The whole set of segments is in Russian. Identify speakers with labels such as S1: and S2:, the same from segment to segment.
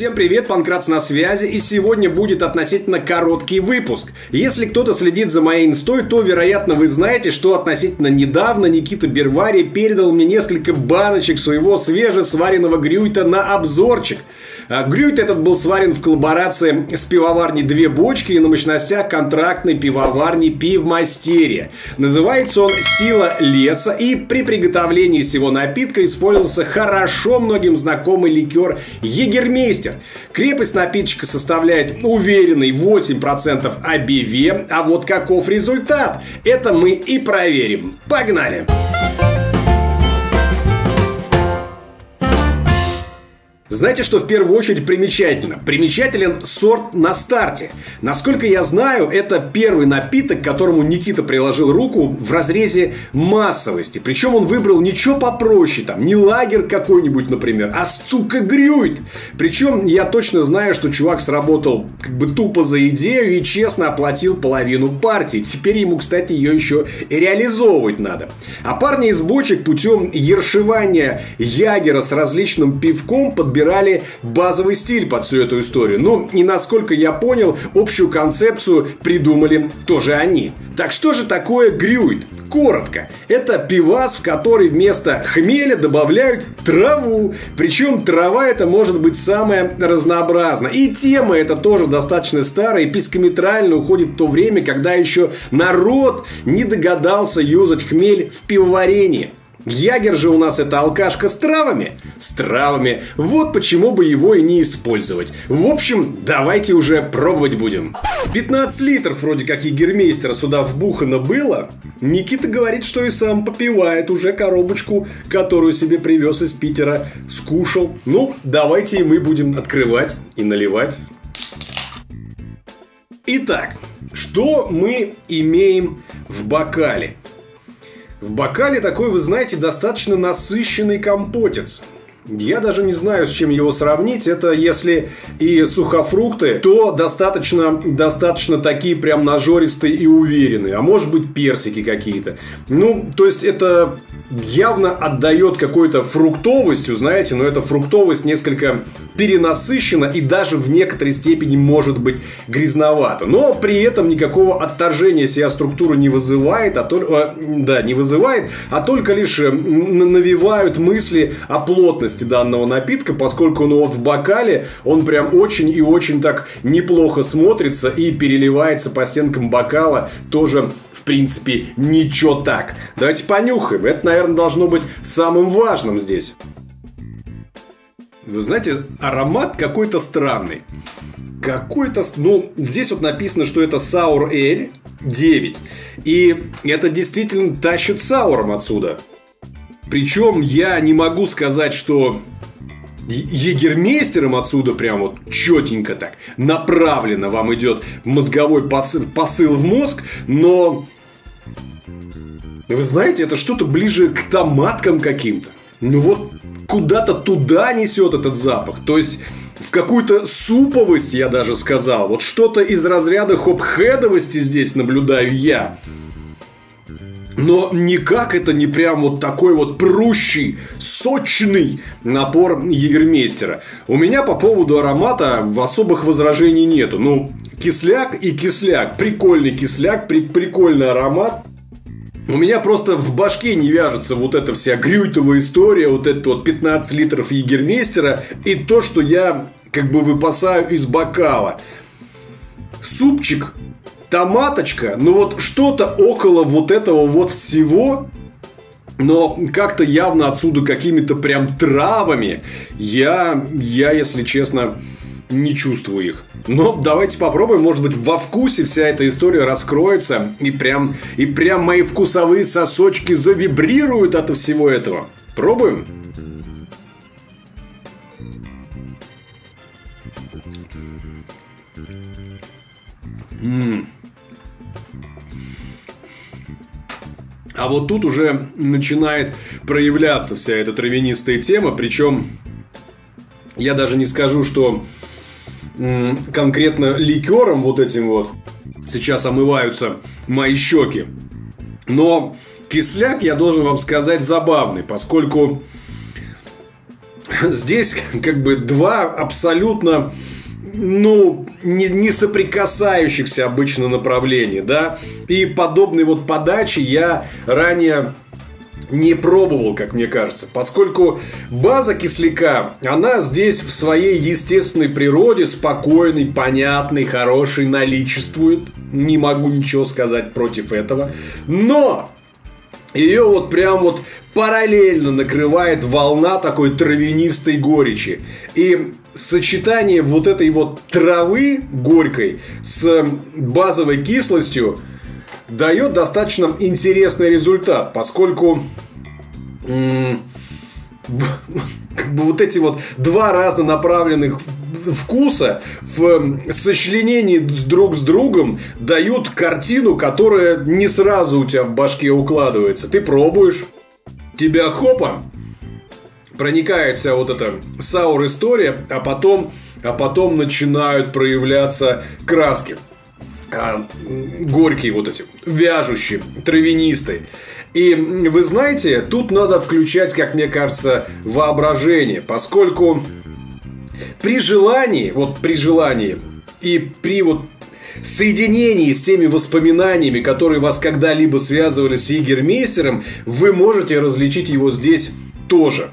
S1: Всем привет, Панкратс на связи, и сегодня будет относительно короткий выпуск. Если кто-то следит за моей инстой, то, вероятно, вы знаете, что относительно недавно Никита Бервари передал мне несколько баночек своего свежесваренного грюйта на обзорчик. А, грюйт этот был сварен в коллаборации с пивоварней «Две бочки» и на мощностях контрактной пивоварни «Пивмастерия». Называется он «Сила леса», и при приготовлении всего напитка использовался хорошо многим знакомый ликер «Егермейстер». Крепость напиточка составляет уверенный 8% ABV, а вот каков результат? Это мы и проверим. Погнали! Погнали! Знаете, что в первую очередь примечательно? Примечателен сорт на старте. Насколько я знаю, это первый напиток, которому Никита приложил руку в разрезе массовости. Причем он выбрал ничего попроще, там, не лагерь какой-нибудь, например, а сука грюйт. Причем я точно знаю, что чувак сработал как бы тупо за идею и честно оплатил половину партии. Теперь ему, кстати, ее еще и реализовывать надо. А парни из бочек путем ершевания ягера с различным пивком подбирают подбирали базовый стиль под всю эту историю. Ну, и насколько я понял, общую концепцию придумали тоже они. Так что же такое грюйт? Коротко, это пивас, в который вместо хмеля добавляют траву. Причем трава это может быть самая разнообразная. И тема это тоже достаточно старая и пискометрально уходит в то время, когда еще народ не догадался юзать хмель в пивоварении. Ягер же у нас это алкашка с травами. С травами. Вот почему бы его и не использовать. В общем, давайте уже пробовать будем. 15 литров вроде как егермейстера сюда вбухано было. Никита говорит, что и сам попивает уже коробочку, которую себе привез из Питера. Скушал. Ну, давайте и мы будем открывать и наливать. Итак, что мы имеем в бокале? В бокале такой, вы знаете, достаточно насыщенный компотец. Я даже не знаю, с чем его сравнить. Это если и сухофрукты, то достаточно, достаточно такие прям нажористые и уверенные. А может быть персики какие-то. Ну, то есть это явно отдает какой-то фруктовостью, знаете, но эта фруктовость несколько перенасыщена и даже в некоторой степени может быть грязновата. Но при этом никакого отторжения себя структура не вызывает, а только, да, не вызывает, а только лишь э, навевают мысли о плотности данного напитка, поскольку ну вот в бокале он прям очень и очень так неплохо смотрится и переливается по стенкам бокала тоже в принципе ничего так. Давайте понюхаем. Это, наверное, должно быть самым важным здесь. Вы знаете, аромат какой-то странный. Какой-то... Ну, здесь вот написано, что это Саур Эль 9. И это действительно тащит сауром отсюда. Причем я не могу сказать, что егермейстером отсюда прям вот четенько так направленно вам идет мозговой посыл, посыл в мозг, но вы знаете, это что-то ближе к томаткам каким-то. Ну вот куда-то туда несет этот запах. То есть в какую-то суповость, я даже сказал. Вот что-то из разряда хопхедовости здесь наблюдаю я. Но никак это не прям вот такой вот прущий, сочный напор егермейстера. У меня по поводу аромата особых возражений нету. Ну, кисляк и кисляк. Прикольный кисляк, при прикольный аромат. У меня просто в башке не вяжется вот эта вся грютовая история, вот это вот 15 литров егермейстера и то, что я как бы выпасаю из бокала. Супчик, томаточка, ну вот что-то около вот этого вот всего, но как-то явно отсюда какими-то прям травами я, я, если честно, не чувствую их. Но давайте попробуем, может быть, во вкусе вся эта история раскроется и прям, и прям мои вкусовые сосочки завибрируют от всего этого. Пробуем? М-м. А вот тут уже начинает проявляться вся эта травянистая тема, причем я даже не скажу, что конкретно ликером вот этим вот сейчас омываются мои щеки. Но кисляк, я должен вам сказать, забавный, поскольку здесь как бы два абсолютно ну, не, не соприкасающихся обычно направлений, да. И подобной вот подачи я ранее не пробовал, как мне кажется, поскольку база кисляка, она здесь в своей естественной природе спокойной, понятной, хорошей наличествует. Не могу ничего сказать против этого. Но ее вот прям вот параллельно накрывает волна такой травянистой горечи. И сочетание вот этой вот травы горькой с базовой кислостью дает достаточно интересный результат, поскольку как бы вот эти вот два разнонаправленных вкуса в сочленении друг с другом дают картину, которая не сразу у тебя в башке укладывается. Ты пробуешь, тебя хопа, проникает вся вот эта саур история, а потом, а потом начинают проявляться краски. А, горькие вот эти, вяжущие, травянистые. И вы знаете, тут надо включать, как мне кажется, воображение, поскольку при желании, вот при желании и при вот соединении с теми воспоминаниями, которые вас когда-либо связывали с Егермейстером, вы можете различить его здесь тоже.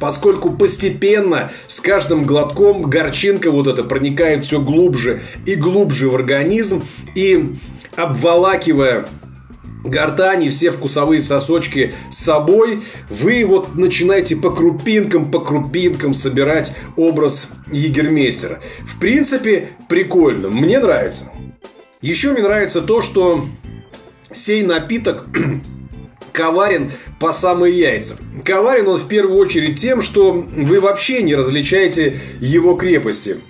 S1: Поскольку постепенно с каждым глотком горчинка вот эта проникает все глубже и глубже в организм и обволакивая гортани, все вкусовые сосочки с собой, вы вот начинаете по крупинкам, по крупинкам собирать образ егермейстера. В принципе, прикольно, мне нравится. Еще мне нравится то, что сей напиток коварен по самые яйца. Коварен он в первую очередь тем, что вы вообще не различаете его крепости.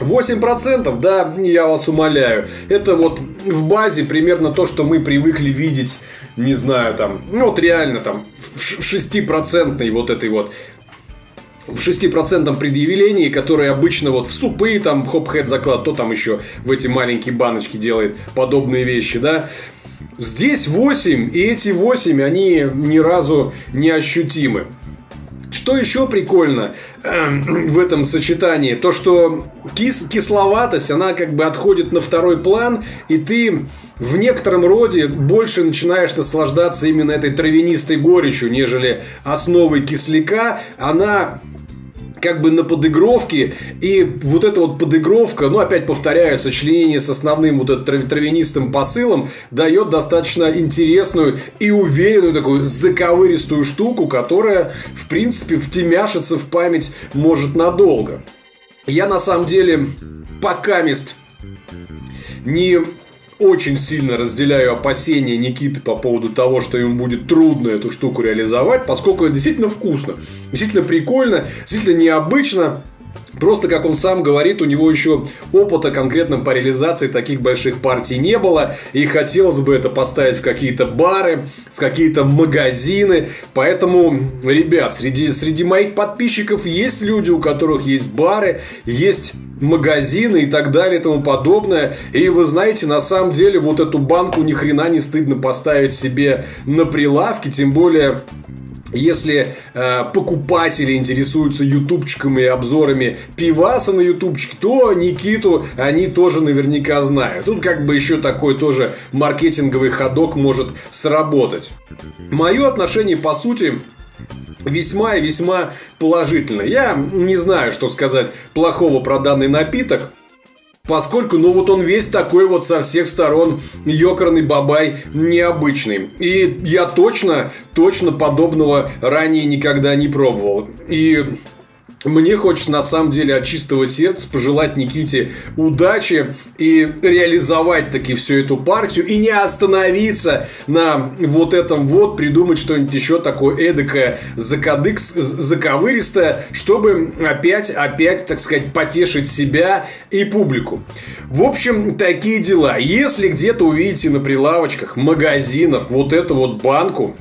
S1: 8%, да, я вас умоляю. Это вот в базе примерно то, что мы привыкли видеть, не знаю, там, ну вот реально там в 6% вот этой вот в 6% предъявлении, которые обычно вот в супы, там, хоп-хед заклад, то там еще в эти маленькие баночки делает подобные вещи, да. Здесь 8, и эти 8, они ни разу не ощутимы. Что еще прикольно э, в этом сочетании? То, что кис кисловатость, она как бы отходит на второй план, и ты в некотором роде больше начинаешь наслаждаться именно этой травянистой горечью, нежели основой кисляка. Она как бы на подыгровке, и вот эта вот подыгровка, ну, опять повторяю, сочленение с основным вот этим травянистым посылом дает достаточно интересную и уверенную такую заковыристую штуку, которая, в принципе, втемяшится в память может надолго. Я, на самом деле, пока мест не очень сильно разделяю опасения Никиты по поводу того, что ему будет трудно эту штуку реализовать, поскольку это действительно вкусно, действительно прикольно, действительно необычно. Просто, как он сам говорит, у него еще опыта конкретно по реализации таких больших партий не было. И хотелось бы это поставить в какие-то бары, в какие-то магазины. Поэтому, ребят, среди, среди моих подписчиков есть люди, у которых есть бары, есть магазины и так далее и тому подобное. И вы знаете, на самом деле вот эту банку ни хрена не стыдно поставить себе на прилавке, тем более если э, покупатели интересуются ютубчиками и обзорами пиваса на ютубчике, то Никиту они тоже наверняка знают. Тут как бы еще такой тоже маркетинговый ходок может сработать. Мое отношение, по сути, весьма и весьма положительно. Я не знаю, что сказать плохого про данный напиток. Поскольку, ну вот он весь такой вот со всех сторон ёкарный бабай необычный. И я точно, точно подобного ранее никогда не пробовал. И мне хочется на самом деле от чистого сердца пожелать Никите удачи и реализовать таки всю эту партию и не остановиться на вот этом вот, придумать что-нибудь еще такое эдакое закадык, заковыристое, чтобы опять, опять, так сказать, потешить себя и публику. В общем, такие дела. Если где-то увидите на прилавочках магазинов вот эту вот банку,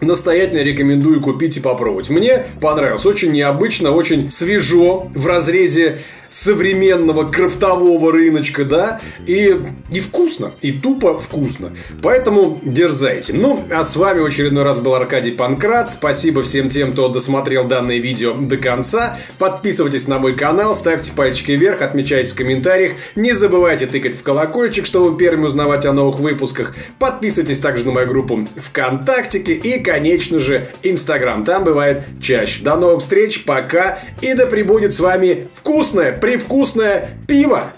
S1: настоятельно рекомендую купить и попробовать. Мне понравилось. Очень необычно, очень свежо в разрезе современного крафтового рыночка, да, и, и вкусно, и тупо вкусно. Поэтому дерзайте. Ну, а с вами в очередной раз был Аркадий Панкрат. Спасибо всем тем, кто досмотрел данное видео до конца. Подписывайтесь на мой канал, ставьте пальчики вверх, отмечайтесь в комментариях. Не забывайте тыкать в колокольчик, чтобы первыми узнавать о новых выпусках. Подписывайтесь также на мою группу ВКонтактике и, конечно же, Инстаграм. Там бывает чаще. До новых встреч, пока и да пребудет с вами вкусное, привкусное пиво!